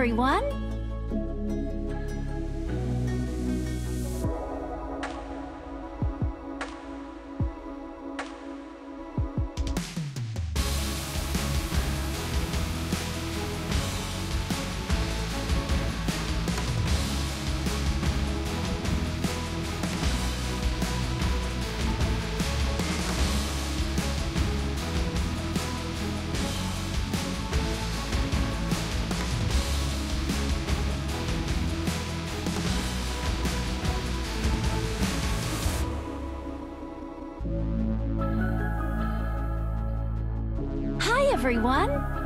everyone! Everyone!「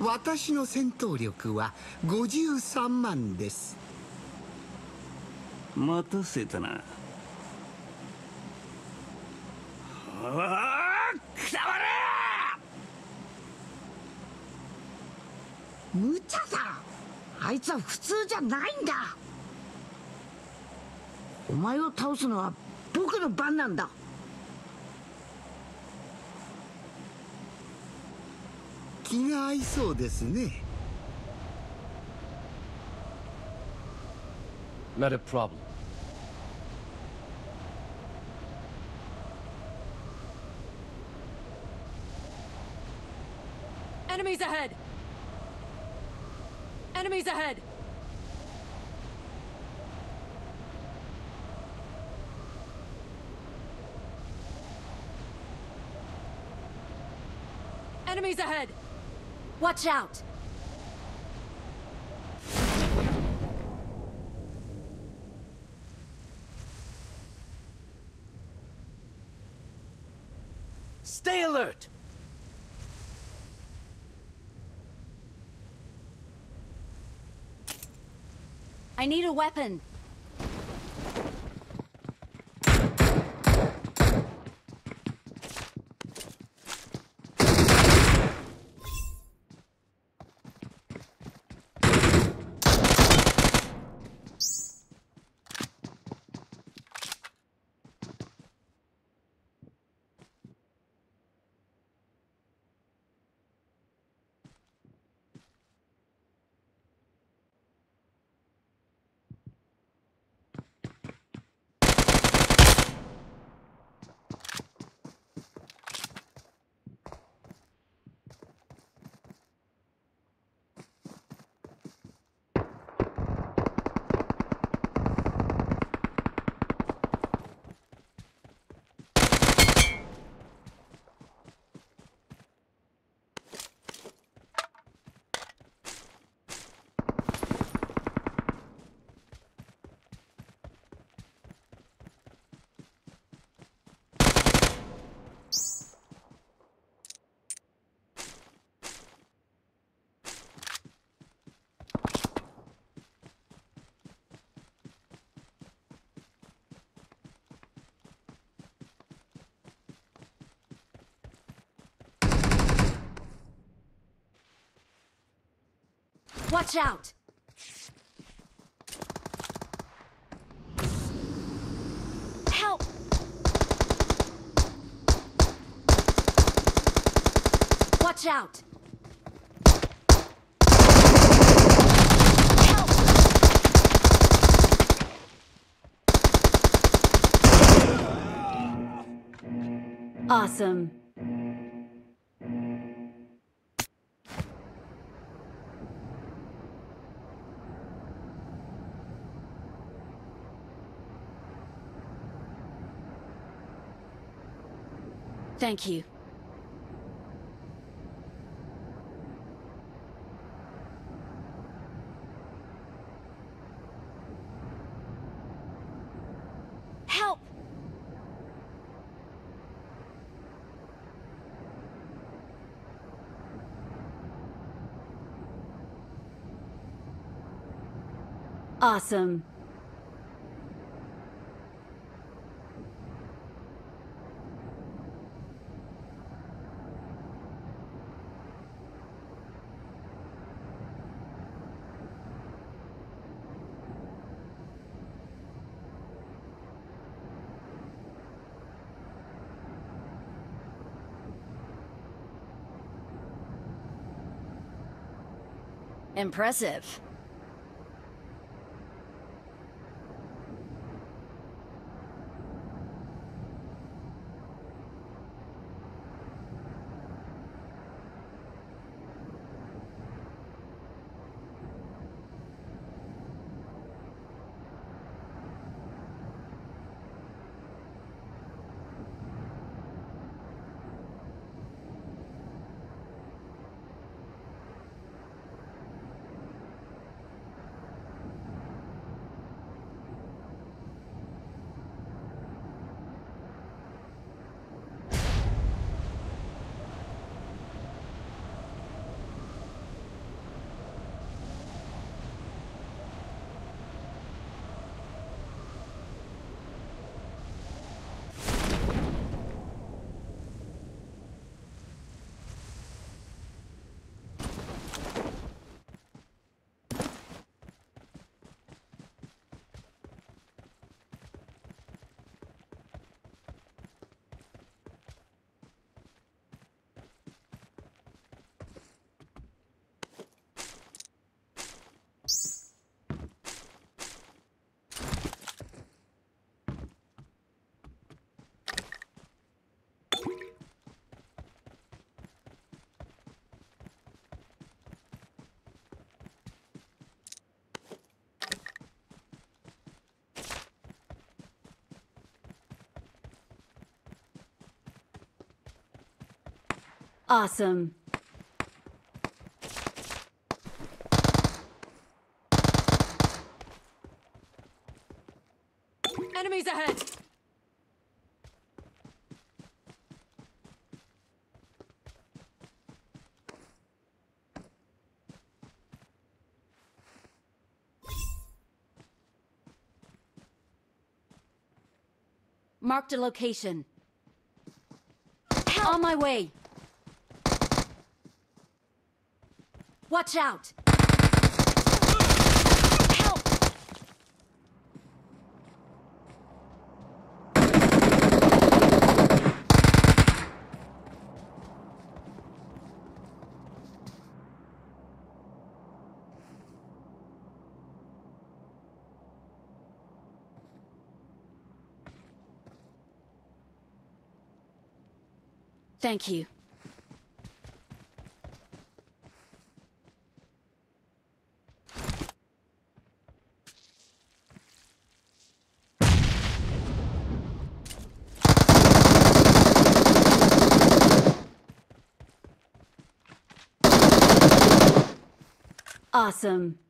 私の戦闘力は53万です。待たせたな。ああくたばれ無茶だ。あいつは普通じゃないんだ。お前を倒すのは僕の番なんだ気が合いそうですね Not a problem. Enemies ahead! Enemies ahead! Enemies ahead! Watch out! Stay alert! I need a weapon. Watch out! Help! Watch out! Awesome. Thank you. Help! Awesome. Impressive. Awesome. Enemies ahead! Marked a location. On my way. Watch out! Help! Thank you. Awesome.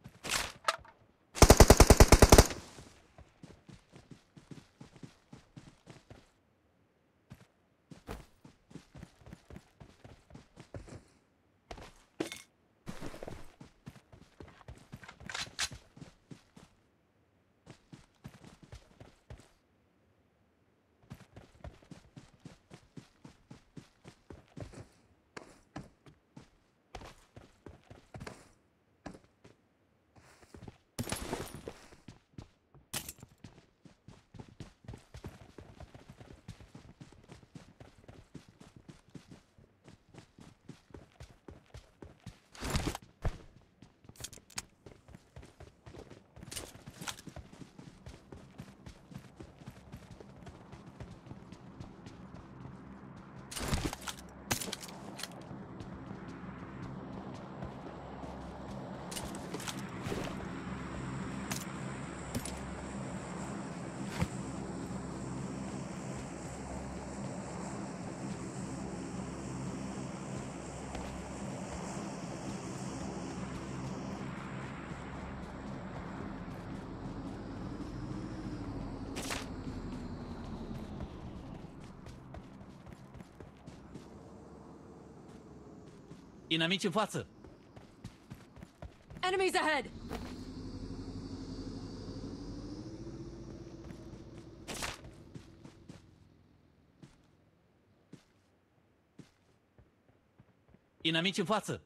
Inamici în față! Enemies ahead! Inamici în față!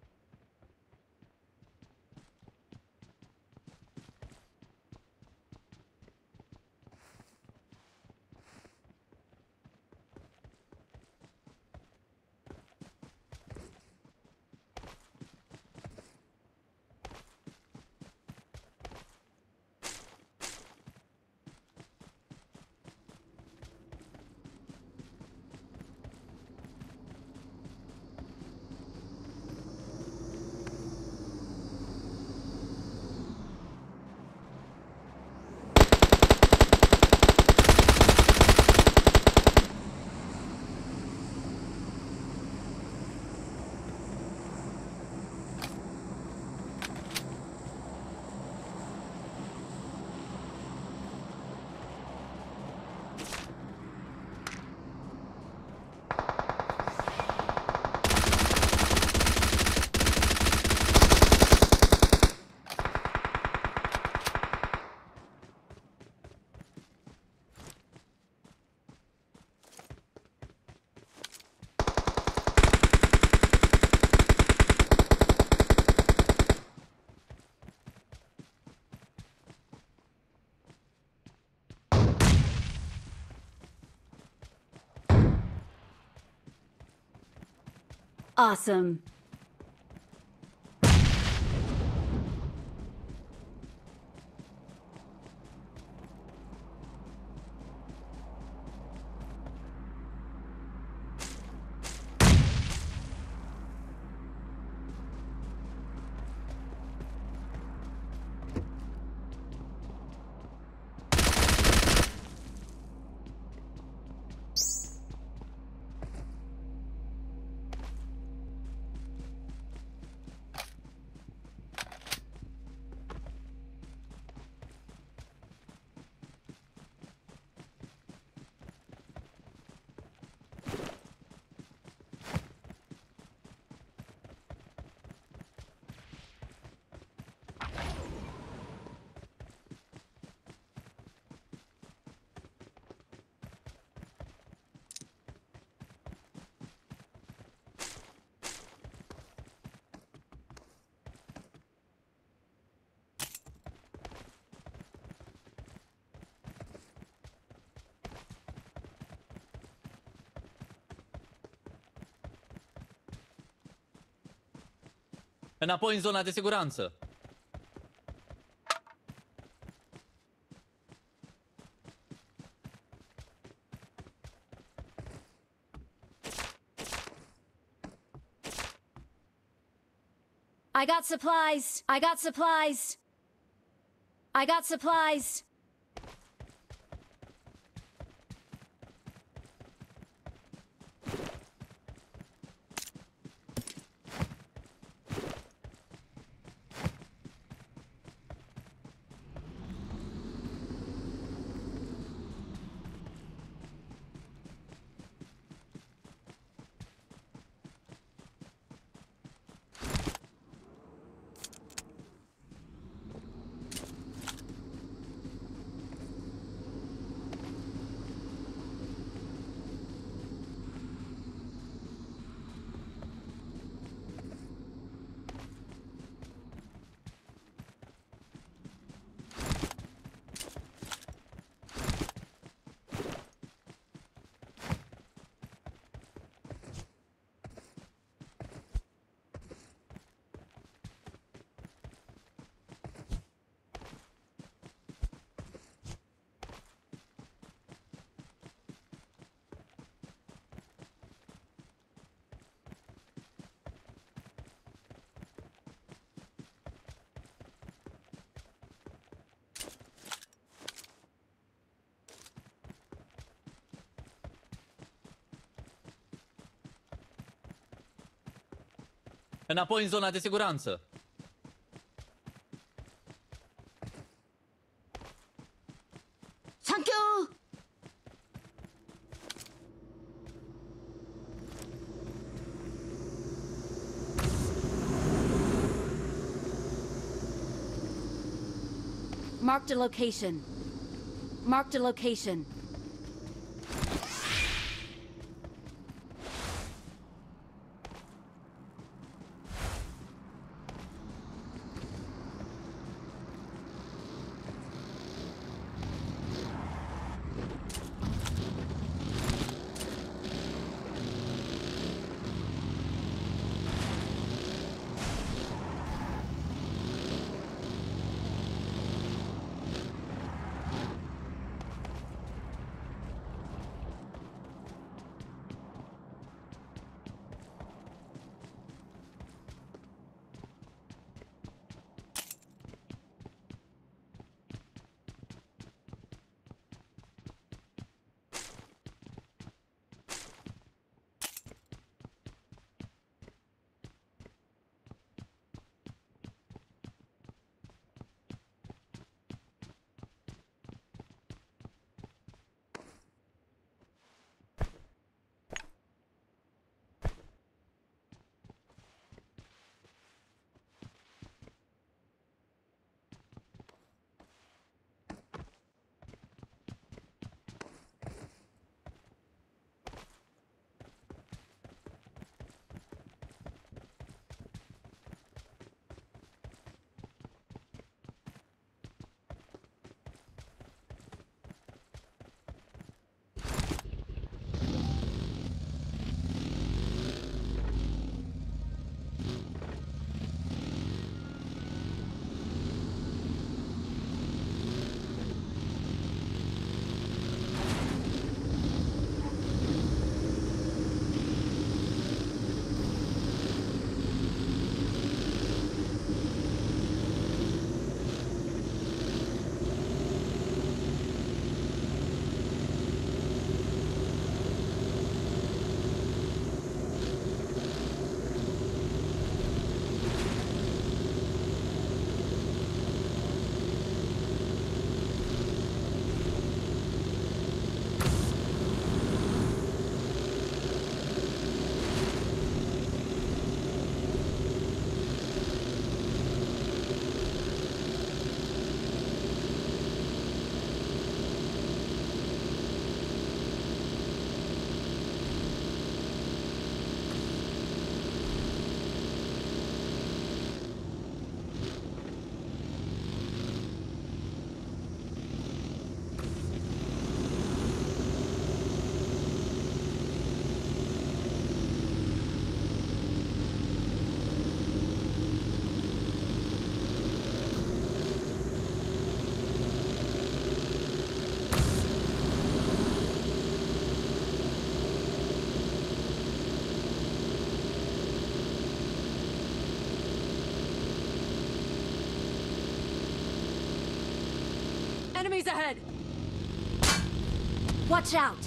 Awesome. Înapoi în zona de siguranță! I got supplies. I got supplies. I got supplies. Înapoi în zona de siguranță. Thank you! Marked a location. Marked a location. Enemies ahead! Watch out!